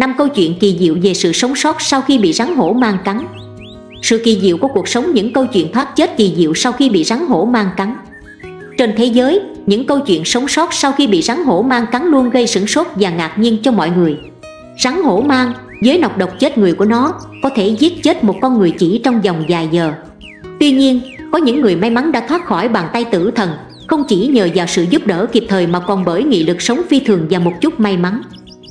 năm câu chuyện kỳ diệu về sự sống sót sau khi bị rắn hổ mang cắn. Sự kỳ diệu của cuộc sống những câu chuyện thoát chết kỳ diệu sau khi bị rắn hổ mang cắn. Trên thế giới, những câu chuyện sống sót sau khi bị rắn hổ mang cắn luôn gây sửng sốt và ngạc nhiên cho mọi người. Rắn hổ mang với nọc độc chết người của nó, có thể giết chết một con người chỉ trong vòng vài giờ. Tuy nhiên, có những người may mắn đã thoát khỏi bàn tay tử thần, không chỉ nhờ vào sự giúp đỡ kịp thời mà còn bởi nghị lực sống phi thường và một chút may mắn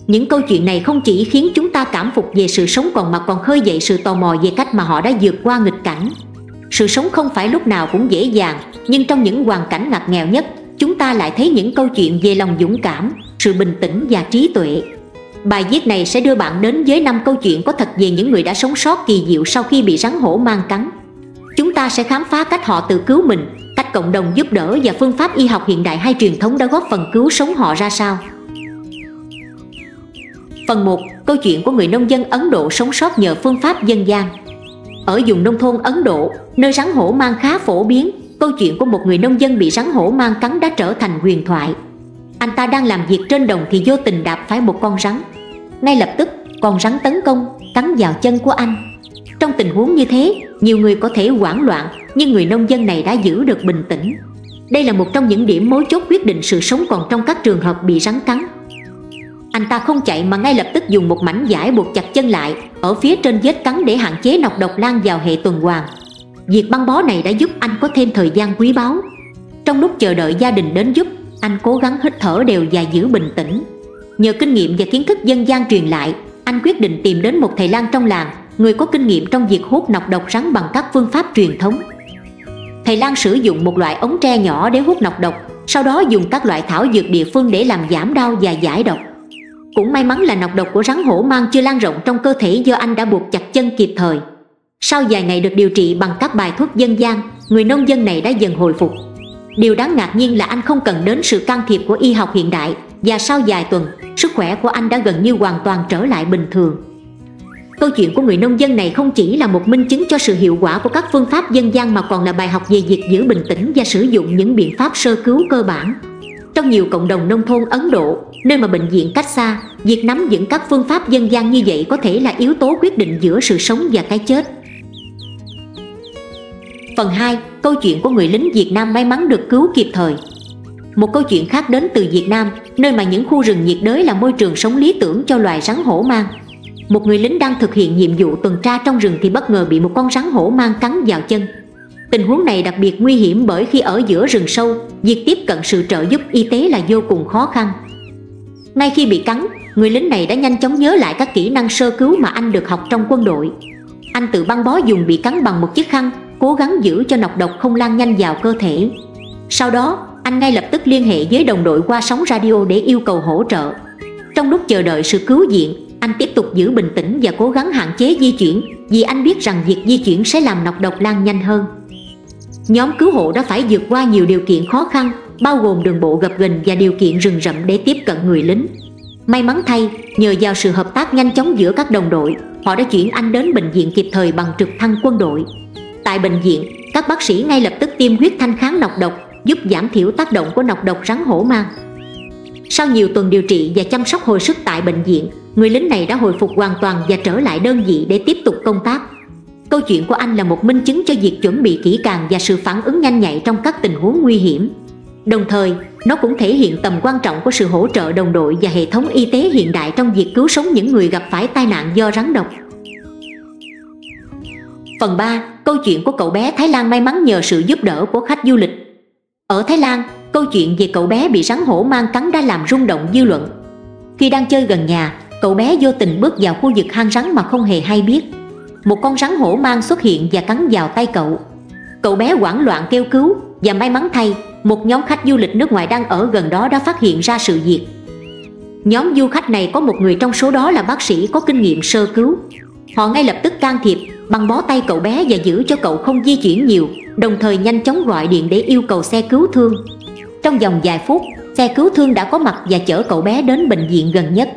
những câu chuyện này không chỉ khiến chúng ta cảm phục về sự sống còn mà còn khơi dậy sự tò mò về cách mà họ đã vượt qua nghịch cảnh. Sự sống không phải lúc nào cũng dễ dàng, nhưng trong những hoàn cảnh ngặt nghèo nhất, chúng ta lại thấy những câu chuyện về lòng dũng cảm, sự bình tĩnh và trí tuệ. Bài viết này sẽ đưa bạn đến với năm câu chuyện có thật về những người đã sống sót kỳ diệu sau khi bị rắn hổ mang cắn. Chúng ta sẽ khám phá cách họ tự cứu mình, cách cộng đồng giúp đỡ và phương pháp y học hiện đại hay truyền thống đã góp phần cứu sống họ ra sao. Phần 1. Câu chuyện của người nông dân Ấn Độ sống sót nhờ phương pháp dân gian. Ở vùng nông thôn Ấn Độ, nơi rắn hổ mang khá phổ biến Câu chuyện của một người nông dân bị rắn hổ mang cắn đã trở thành huyền thoại. Anh ta đang làm việc trên đồng thì vô tình đạp phải một con rắn. Ngay lập tức, con rắn tấn công, cắn vào chân của anh. Trong tình huống như thế, nhiều người có thể hoảng loạn Nhưng người nông dân này đã giữ được bình tĩnh. Đây là một trong những điểm mấu chốt quyết định sự sống còn trong các trường hợp bị rắn cắn anh ta không chạy mà ngay lập tức dùng một mảnh giải buộc chặt chân lại, ở phía trên vết cắn để hạn chế nọc độc lan vào hệ tuần hoàn. Việc băng bó này đã giúp anh có thêm thời gian quý báu. Trong lúc chờ đợi gia đình đến giúp, anh cố gắng hít thở đều và giữ bình tĩnh. Nhờ kinh nghiệm và kiến thức dân gian truyền lại, anh quyết định tìm đến một thầy lang trong làng, người có kinh nghiệm trong việc hút nọc độc rắn bằng các phương pháp truyền thống. Thầy lang sử dụng một loại ống tre nhỏ để hút nọc độc, sau đó dùng các loại thảo dược địa phương để làm giảm đau và giải độc cũng may mắn là nọc độc của rắn hổ mang chưa lan rộng trong cơ thể do anh đã buộc chặt chân kịp thời. Sau vài ngày được điều trị bằng các bài thuốc dân gian Người nông dân này đã dần hồi phục. Điều đáng ngạc nhiên là anh không cần đến sự can thiệp của y học hiện đại Và sau vài tuần, sức khỏe của anh đã gần như hoàn toàn trở lại bình thường. Câu chuyện của người nông dân này không chỉ là một minh chứng cho sự hiệu quả của các phương pháp dân gian mà còn là bài học về việc giữ bình tĩnh và sử dụng những biện pháp sơ cứu cơ bản trong nhiều cộng đồng nông thôn Ấn Độ, nơi mà bệnh viện cách xa, việc nắm vững các phương pháp dân gian như vậy có thể là yếu tố quyết định giữa sự sống và cái chết. Phần 2. Câu chuyện của người lính Việt Nam may mắn được cứu kịp thời Một câu chuyện khác đến từ Việt Nam, nơi mà những khu rừng nhiệt đới là môi trường sống lý tưởng cho loài rắn hổ mang. Một người lính đang thực hiện nhiệm vụ tuần tra trong rừng thì bất ngờ bị một con rắn hổ mang cắn vào chân. Tình huống này đặc biệt nguy hiểm bởi khi ở giữa rừng sâu, việc tiếp cận sự trợ giúp y tế là vô cùng khó khăn. Ngay khi bị cắn, người lính này đã nhanh chóng nhớ lại các kỹ năng sơ cứu mà anh được học trong quân đội. Anh tự băng bó dùng bị cắn bằng một chiếc khăn, cố gắng giữ cho nọc độc không lan nhanh vào cơ thể. Sau đó, anh ngay lập tức liên hệ với đồng đội qua sóng radio để yêu cầu hỗ trợ. Trong lúc chờ đợi sự cứu viện, anh tiếp tục giữ bình tĩnh và cố gắng hạn chế di chuyển vì anh biết rằng việc di chuyển sẽ làm nọc độc lan nhanh hơn. Nhóm cứu hộ đã phải vượt qua nhiều điều kiện khó khăn, bao gồm đường bộ gập ghềnh và điều kiện rừng rậm để tiếp cận người lính. May mắn thay, nhờ vào sự hợp tác nhanh chóng giữa các đồng đội, họ đã chuyển anh đến bệnh viện kịp thời bằng trực thăng quân đội. Tại bệnh viện, các bác sĩ ngay lập tức tiêm huyết thanh kháng nọc độc, giúp giảm thiểu tác động của nọc độc rắn hổ mang. Sau nhiều tuần điều trị và chăm sóc hồi sức tại bệnh viện, người lính này đã hồi phục hoàn toàn và trở lại đơn vị để tiếp tục công tác. Câu chuyện của anh là một minh chứng cho việc chuẩn bị kỹ càng và sự phản ứng nhanh nhạy trong các tình huống nguy hiểm. Đồng thời, nó cũng thể hiện tầm quan trọng của sự hỗ trợ đồng đội và hệ thống y tế hiện đại trong việc cứu sống những người gặp phải tai nạn do rắn độc. Phần 3. Câu chuyện của cậu bé Thái Lan may mắn nhờ sự giúp đỡ của khách du lịch. Ở Thái Lan, câu chuyện về cậu bé bị rắn hổ mang cắn đã làm rung động dư luận. Khi đang chơi gần nhà, cậu bé vô tình bước vào khu vực hang rắn mà không hề hay biết một con rắn hổ mang xuất hiện và cắn vào tay cậu. Cậu bé hoảng loạn kêu cứu và may mắn thay, một nhóm khách du lịch nước ngoài đang ở gần đó đã phát hiện ra sự việc. Nhóm du khách này có một người trong số đó là bác sĩ có kinh nghiệm sơ cứu. Họ ngay lập tức can thiệp bằng bó tay cậu bé và giữ cho cậu không di chuyển nhiều, đồng thời nhanh chóng gọi điện để yêu cầu xe cứu thương. Trong vòng vài phút, xe cứu thương đã có mặt và chở cậu bé đến bệnh viện gần nhất.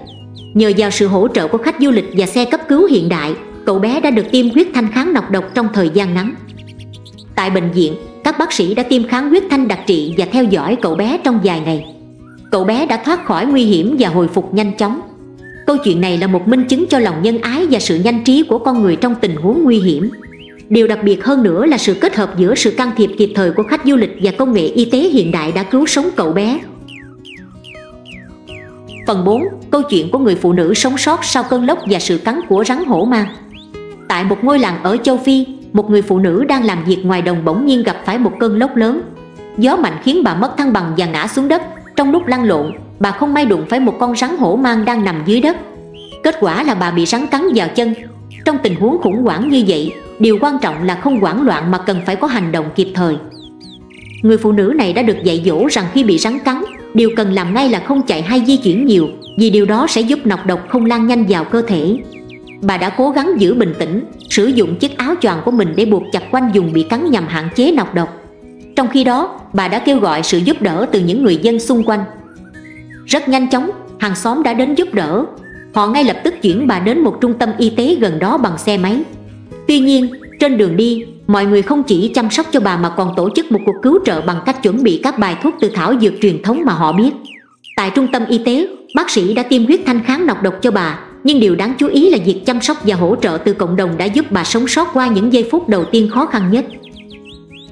Nhờ vào sự hỗ trợ của khách du lịch và xe cấp cứu hiện đại cậu bé đã được tiêm huyết thanh kháng nọc độc trong thời gian ngắn. Tại bệnh viện, các bác sĩ đã tiêm kháng huyết thanh đặc trị và theo dõi cậu bé trong vài ngày. Cậu bé đã thoát khỏi nguy hiểm và hồi phục nhanh chóng. Câu chuyện này là một minh chứng cho lòng nhân ái và sự nhanh trí của con người trong tình huống nguy hiểm. Điều đặc biệt hơn nữa là sự kết hợp giữa sự can thiệp kịp thời của khách du lịch và công nghệ y tế hiện đại đã cứu sống cậu bé. Phần 4. Câu chuyện của người phụ nữ sống sót sau cơn lốc và sự cắn của rắn hổ mang Tại một ngôi làng ở châu Phi, một người phụ nữ đang làm việc ngoài đồng bỗng nhiên gặp phải một cơn lốc lớn. Gió mạnh khiến bà mất thăng bằng và ngã xuống đất. Trong lúc lăn lộn, bà không may đụng phải một con rắn hổ mang đang nằm dưới đất. Kết quả là bà bị rắn cắn vào chân. Trong tình huống khủng hoảng như vậy, điều quan trọng là không hoảng loạn mà cần phải có hành động kịp thời. Người phụ nữ này đã được dạy dỗ rằng khi bị rắn cắn, điều cần làm ngay là không chạy hay di chuyển nhiều, vì điều đó sẽ giúp nọc độc không lan nhanh vào cơ thể. Bà đã cố gắng giữ bình tĩnh, sử dụng chiếc áo choàng của mình để buộc chặt quanh vùng bị cắn nhằm hạn chế nọc độc. Trong khi đó, bà đã kêu gọi sự giúp đỡ từ những người dân xung quanh. Rất nhanh chóng, hàng xóm đã đến giúp đỡ. Họ ngay lập tức chuyển bà đến một trung tâm y tế gần đó bằng xe máy. Tuy nhiên, trên đường đi, mọi người không chỉ chăm sóc cho bà mà còn tổ chức một cuộc cứu trợ bằng cách chuẩn bị các bài thuốc từ thảo dược truyền thống mà họ biết. Tại trung tâm y tế, bác sĩ đã tiêm huyết thanh kháng nọc độc cho bà, nhưng điều đáng chú ý là việc chăm sóc và hỗ trợ từ cộng đồng đã giúp bà sống sót qua những giây phút đầu tiên khó khăn nhất.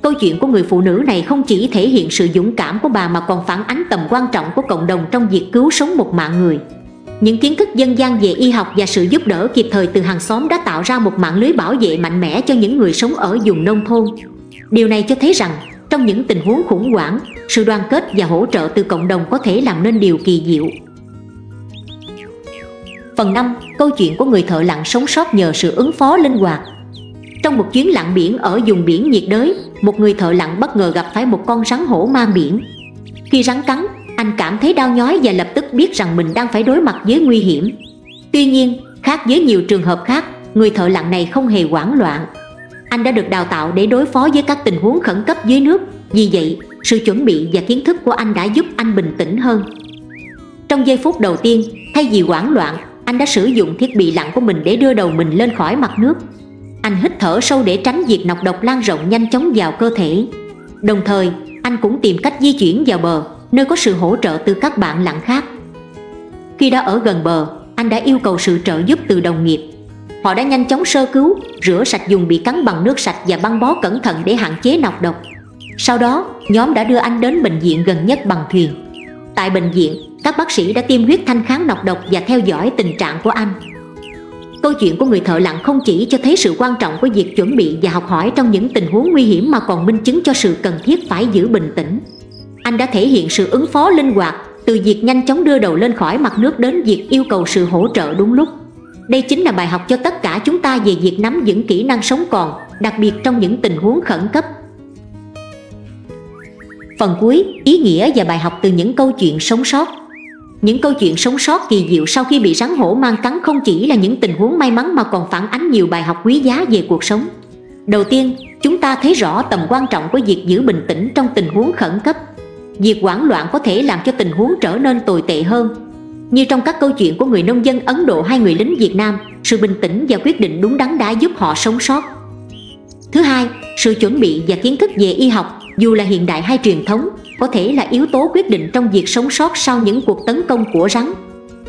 Câu chuyện của người phụ nữ này không chỉ thể hiện sự dũng cảm của bà mà còn phản ánh tầm quan trọng của cộng đồng trong việc cứu sống một mạng người. Những kiến thức dân gian về y học và sự giúp đỡ kịp thời từ hàng xóm đã tạo ra một mạng lưới bảo vệ mạnh mẽ cho những người sống ở vùng nông thôn. Điều này cho thấy rằng, trong những tình huống khủng hoảng, sự đoàn kết và hỗ trợ từ cộng đồng có thể làm nên điều kỳ diệu. Phần 5. Câu chuyện của người thợ lặn sống sót nhờ sự ứng phó linh hoạt Trong một chuyến lặn biển ở vùng biển nhiệt đới, một người thợ lặn bất ngờ gặp phải một con rắn hổ mang biển. Khi rắn cắn, anh cảm thấy đau nhói và lập tức biết rằng mình đang phải đối mặt với nguy hiểm Tuy nhiên, khác với nhiều trường hợp khác, người thợ lặn này không hề hoảng loạn Anh đã được đào tạo để đối phó với các tình huống khẩn cấp dưới nước Vì vậy, sự chuẩn bị và kiến thức của anh đã giúp anh bình tĩnh hơn Trong giây phút đầu tiên, thay vì hoảng loạn, anh đã sử dụng thiết bị lặn của mình để đưa đầu mình lên khỏi mặt nước Anh hít thở sâu để tránh việc nọc độc lan rộng nhanh chóng vào cơ thể Đồng thời, anh cũng tìm cách di chuyển vào bờ nơi có sự hỗ trợ từ các bạn lặn khác. Khi đã ở gần bờ, anh đã yêu cầu sự trợ giúp từ đồng nghiệp. Họ đã nhanh chóng sơ cứu, rửa sạch dùng bị cắn bằng nước sạch và băng bó cẩn thận để hạn chế nọc độc. Sau đó, nhóm đã đưa anh đến bệnh viện gần nhất bằng thuyền. Tại bệnh viện, các bác sĩ đã tiêm huyết thanh kháng nọc độc và theo dõi tình trạng của anh. Câu chuyện của người thợ lặn không chỉ cho thấy sự quan trọng của việc chuẩn bị và học hỏi trong những tình huống nguy hiểm mà còn minh chứng cho sự cần thiết phải giữ bình tĩnh. Anh đã thể hiện sự ứng phó linh hoạt từ việc nhanh chóng đưa đầu lên khỏi mặt nước đến việc yêu cầu sự hỗ trợ đúng lúc. Đây chính là bài học cho tất cả chúng ta về việc nắm vững kỹ năng sống còn, đặc biệt trong những tình huống khẩn cấp. Phần cuối, ý nghĩa và bài học từ những câu chuyện sống sót những câu chuyện sống sót kỳ diệu sau khi bị rắn hổ mang cắn không chỉ là những tình huống may mắn mà còn phản ánh nhiều bài học quý giá về cuộc sống. Đầu tiên, chúng ta thấy rõ tầm quan trọng của việc giữ bình tĩnh trong tình huống khẩn cấp. Việc hoảng loạn có thể làm cho tình huống trở nên tồi tệ hơn. Như trong các câu chuyện của người nông dân Ấn Độ hay người lính Việt Nam, sự bình tĩnh và quyết định đúng đắn đã giúp họ sống sót. Thứ hai, sự chuẩn bị và kiến thức về y học, dù là hiện đại hay truyền thống có thể là yếu tố quyết định trong việc sống sót sau những cuộc tấn công của rắn.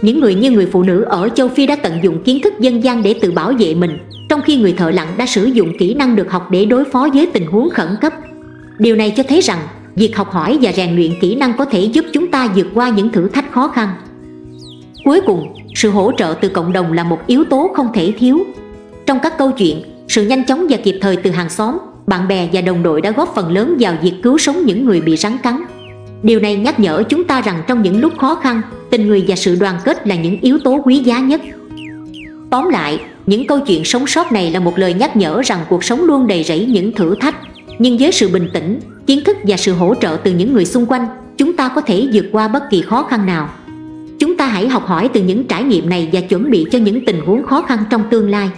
Những người như người phụ nữ ở châu Phi đã tận dụng kiến thức dân gian để tự bảo vệ mình, trong khi người thợ lặn đã sử dụng kỹ năng được học để đối phó với tình huống khẩn cấp. Điều này cho thấy rằng, việc học hỏi và rèn luyện kỹ năng có thể giúp chúng ta vượt qua những thử thách khó khăn. Cuối cùng, sự hỗ trợ từ cộng đồng là một yếu tố không thể thiếu. Trong các câu chuyện, sự nhanh chóng và kịp thời từ hàng xóm bạn bè và đồng đội đã góp phần lớn vào việc cứu sống những người bị rắn cắn. Điều này nhắc nhở chúng ta rằng trong những lúc khó khăn, tình người và sự đoàn kết là những yếu tố quý giá nhất. Tóm lại, những câu chuyện sống sót này là một lời nhắc nhở rằng cuộc sống luôn đầy rẫy những thử thách. Nhưng với sự bình tĩnh, kiến thức và sự hỗ trợ từ những người xung quanh, chúng ta có thể vượt qua bất kỳ khó khăn nào. Chúng ta hãy học hỏi từ những trải nghiệm này và chuẩn bị cho những tình huống khó khăn trong tương lai.